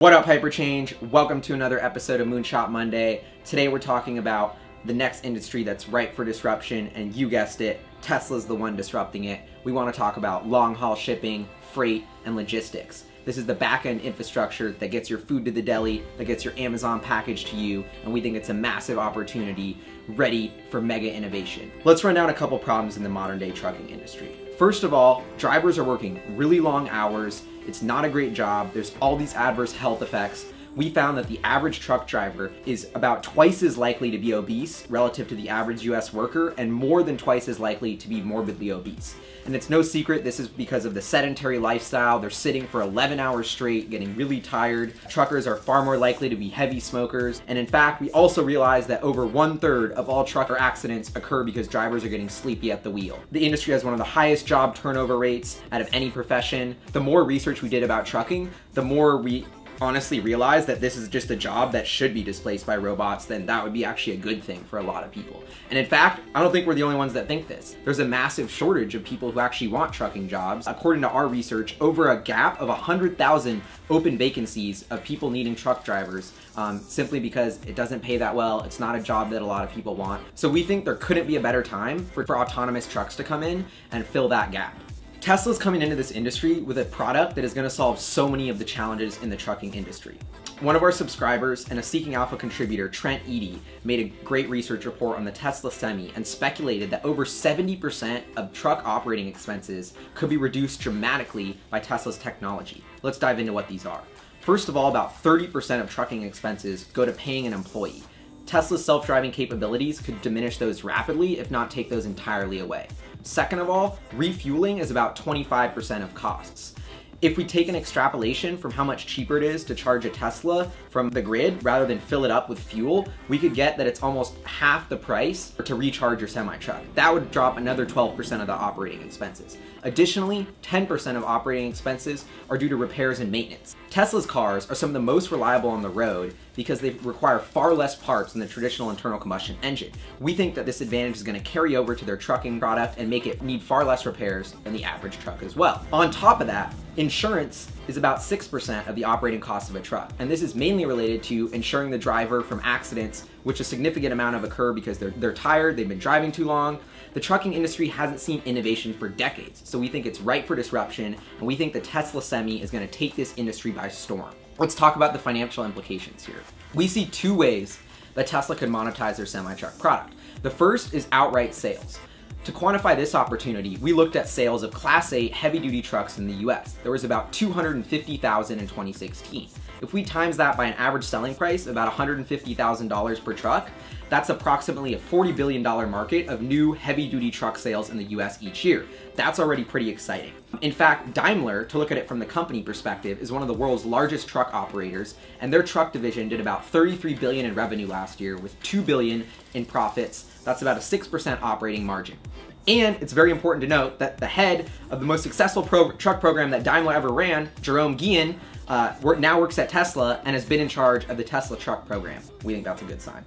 What up, Hyperchange? Welcome to another episode of Moonshot Monday. Today we're talking about the next industry that's ripe for disruption, and you guessed it, Tesla's the one disrupting it. We want to talk about long haul shipping, freight, and logistics. This is the back end infrastructure that gets your food to the deli, that gets your Amazon package to you, and we think it's a massive opportunity ready for mega innovation. Let's run down a couple problems in the modern day trucking industry. First of all, drivers are working really long hours. It's not a great job. There's all these adverse health effects we found that the average truck driver is about twice as likely to be obese relative to the average US worker and more than twice as likely to be morbidly obese. And it's no secret this is because of the sedentary lifestyle. They're sitting for 11 hours straight, getting really tired. Truckers are far more likely to be heavy smokers. And in fact, we also realized that over one third of all trucker accidents occur because drivers are getting sleepy at the wheel. The industry has one of the highest job turnover rates out of any profession. The more research we did about trucking, the more we honestly realize that this is just a job that should be displaced by robots, then that would be actually a good thing for a lot of people. And in fact, I don't think we're the only ones that think this. There's a massive shortage of people who actually want trucking jobs. According to our research, over a gap of 100,000 open vacancies of people needing truck drivers um, simply because it doesn't pay that well. It's not a job that a lot of people want. So we think there couldn't be a better time for, for autonomous trucks to come in and fill that gap. Tesla's coming into this industry with a product that is going to solve so many of the challenges in the trucking industry. One of our subscribers and a Seeking Alpha contributor, Trent Eady, made a great research report on the Tesla Semi and speculated that over 70% of truck operating expenses could be reduced dramatically by Tesla's technology. Let's dive into what these are. First of all, about 30% of trucking expenses go to paying an employee. Tesla's self-driving capabilities could diminish those rapidly, if not take those entirely away. Second of all, refueling is about 25% of costs. If we take an extrapolation from how much cheaper it is to charge a Tesla from the grid rather than fill it up with fuel, we could get that it's almost half the price to recharge your semi-truck. That would drop another 12% of the operating expenses. Additionally, 10% of operating expenses are due to repairs and maintenance. Tesla's cars are some of the most reliable on the road because they require far less parts than the traditional internal combustion engine. We think that this advantage is going to carry over to their trucking product and make it need far less repairs than the average truck as well. On top of that, insurance is about 6% of the operating cost of a truck, and this is mainly related to insuring the driver from accidents, which a significant amount of occur because they're, they're tired, they've been driving too long, the trucking industry hasn't seen innovation for decades, so we think it's ripe for disruption, and we think the Tesla Semi is gonna take this industry by storm. Let's talk about the financial implications here. We see two ways that Tesla could monetize their semi-truck product. The first is outright sales. To quantify this opportunity, we looked at sales of Class 8 heavy-duty trucks in the US. There was about 250,000 in 2016. If we times that by an average selling price, of about $150,000 per truck, that's approximately a $40 billion market of new heavy duty truck sales in the US each year. That's already pretty exciting. In fact, Daimler, to look at it from the company perspective, is one of the world's largest truck operators, and their truck division did about 33 billion in revenue last year with 2 billion in profits. That's about a 6% operating margin. And it's very important to note that the head of the most successful pro truck program that Daimler ever ran, Jerome Guillen, uh, now works at Tesla and has been in charge of the Tesla truck program. We think that's a good sign.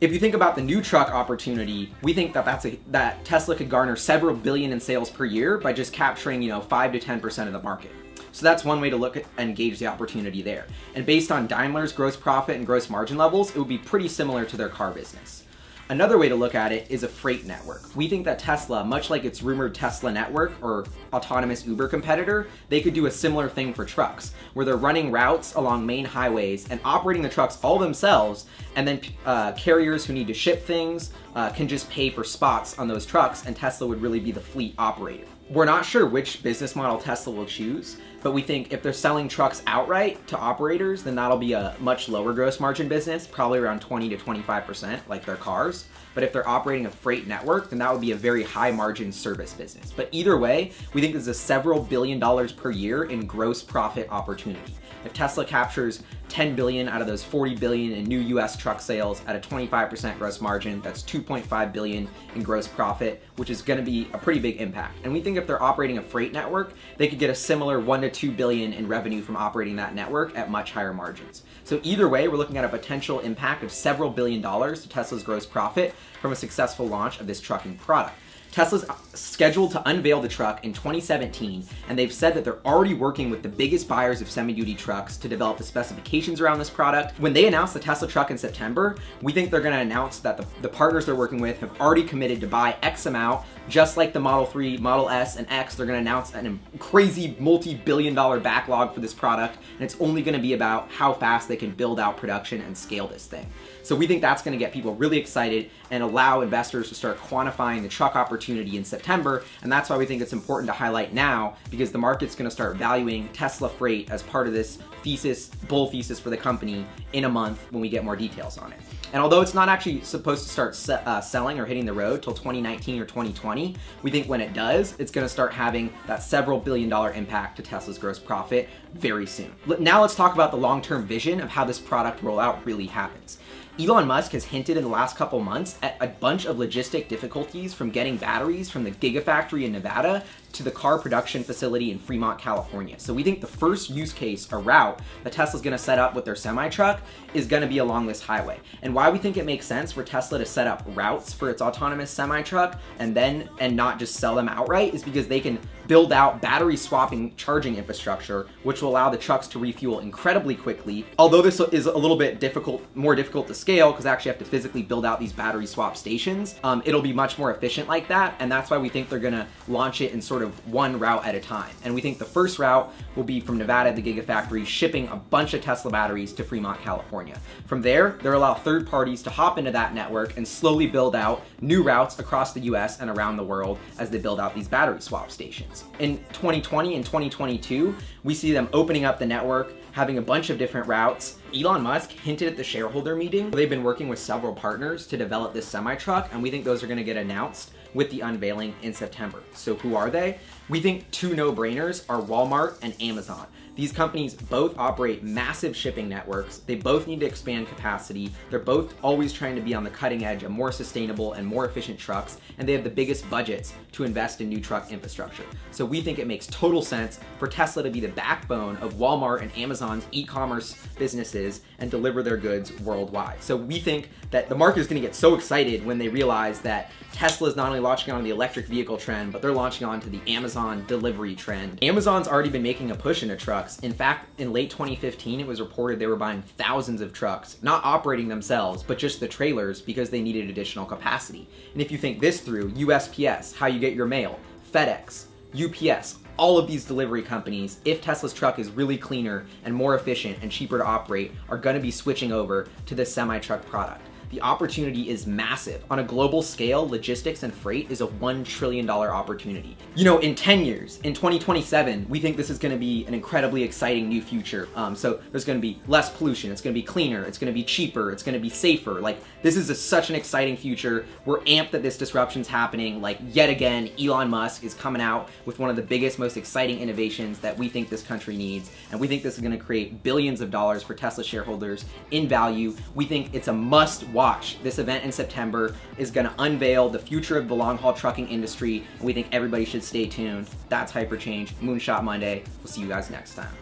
If you think about the new truck opportunity, we think that that's a, that Tesla could garner several billion in sales per year by just capturing, you know, 5 to 10% of the market. So that's one way to look at and gauge the opportunity there. And based on Daimler's gross profit and gross margin levels, it would be pretty similar to their car business. Another way to look at it is a freight network. We think that Tesla, much like its rumored Tesla network or autonomous Uber competitor, they could do a similar thing for trucks, where they're running routes along main highways and operating the trucks all themselves, and then uh, carriers who need to ship things uh, can just pay for spots on those trucks, and Tesla would really be the fleet operator. We're not sure which business model Tesla will choose, but we think if they're selling trucks outright to operators, then that'll be a much lower gross margin business, probably around 20 to 25%, like their cars. But if they're operating a freight network, then that would be a very high margin service business. But either way, we think there's a several billion dollars per year in gross profit opportunity. If Tesla captures 10 billion out of those 40 billion in new US truck sales at a 25% gross margin, that's 2.5 billion in gross profit, which is gonna be a pretty big impact. And we think if they're operating a freight network, they could get a similar 1 to 2 billion in revenue from operating that network at much higher margins. So either way, we're looking at a potential impact of several billion dollars to Tesla's gross profit from a successful launch of this trucking product. Tesla's scheduled to unveil the truck in 2017, and they've said that they're already working with the biggest buyers of semi-duty trucks to develop the specifications around this product. When they announce the Tesla truck in September, we think they're gonna announce that the, the partners they're working with have already committed to buy X amount, just like the Model 3, Model S, and X, they're gonna announce a crazy multi-billion dollar backlog for this product, and it's only gonna be about how fast they can build out production and scale this thing. So we think that's gonna get people really excited and allow investors to start quantifying the truck opportunity in September, and that's why we think it's important to highlight now, because the market's gonna start valuing Tesla Freight as part of this thesis, bull thesis for the company in a month when we get more details on it. And although it's not actually supposed to start se uh, selling or hitting the road till 2019 or 2020, we think when it does, it's gonna start having that several billion dollar impact to Tesla's gross profit very soon. Now let's talk about the long-term vision of how this product rollout really happens. Elon Musk has hinted in the last couple months at a bunch of logistic difficulties from getting batteries from the Gigafactory in Nevada to the car production facility in Fremont, California. So we think the first use case, a route that Tesla's gonna set up with their semi-truck is gonna be along this highway. And why we think it makes sense for Tesla to set up routes for its autonomous semi-truck and then, and not just sell them outright is because they can build out battery swapping charging infrastructure, which will allow the trucks to refuel incredibly quickly. Although this is a little bit difficult, more difficult to scale because I actually have to physically build out these battery swap stations, um, it'll be much more efficient like that. And that's why we think they're gonna launch it in sort of one route at a time. And we think the first route will be from Nevada, the Gigafactory, shipping a bunch of Tesla batteries to Fremont, California. From there, they'll allow third parties to hop into that network and slowly build out new routes across the US and around the world as they build out these battery swap stations. In 2020 and 2022, we see them opening up the network, having a bunch of different routes. Elon Musk hinted at the shareholder meeting. They've been working with several partners to develop this semi-truck, and we think those are gonna get announced with the unveiling in September. So who are they? We think two no-brainers are Walmart and Amazon. These companies both operate massive shipping networks. They both need to expand capacity. They're both always trying to be on the cutting edge of more sustainable and more efficient trucks, and they have the biggest budgets to invest in new truck infrastructure. So we think it makes total sense for Tesla to be the backbone of Walmart and Amazon's e-commerce businesses and deliver their goods worldwide. So we think that the market is gonna get so excited when they realize that Tesla is not only launching on the electric vehicle trend, but they're launching onto the Amazon delivery trend. Amazon's already been making a push into trucks. In fact, in late 2015, it was reported they were buying thousands of trucks, not operating themselves, but just the trailers because they needed additional capacity. And if you think this through, USPS, how you get your mail, FedEx, UPS, all of these delivery companies, if Tesla's truck is really cleaner and more efficient and cheaper to operate, are gonna be switching over to this semi-truck product the opportunity is massive. On a global scale, logistics and freight is a $1 trillion opportunity. You know, in 10 years, in 2027, we think this is gonna be an incredibly exciting new future. Um, so there's gonna be less pollution, it's gonna be cleaner, it's gonna be cheaper, it's gonna be safer. Like, this is a, such an exciting future. We're amped that this disruption's happening. Like, yet again, Elon Musk is coming out with one of the biggest, most exciting innovations that we think this country needs. And we think this is gonna create billions of dollars for Tesla shareholders in value. We think it's a must watch. This event in September is gonna unveil the future of the long haul trucking industry, and we think everybody should stay tuned. That's Hyperchange, Moonshot Monday. We'll see you guys next time.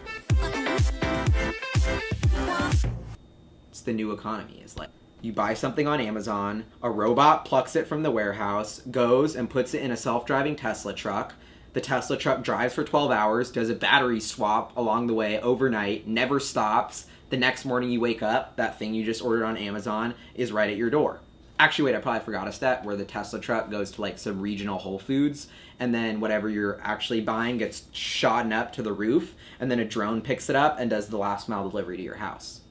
It's the new economy, is like you buy something on Amazon, a robot plucks it from the warehouse, goes and puts it in a self-driving Tesla truck. The Tesla truck drives for 12 hours, does a battery swap along the way overnight, never stops, the next morning you wake up, that thing you just ordered on Amazon is right at your door. Actually, wait, I probably forgot a step where the Tesla truck goes to like some regional Whole Foods, and then whatever you're actually buying gets shot up to the roof, and then a drone picks it up and does the last mile delivery to your house.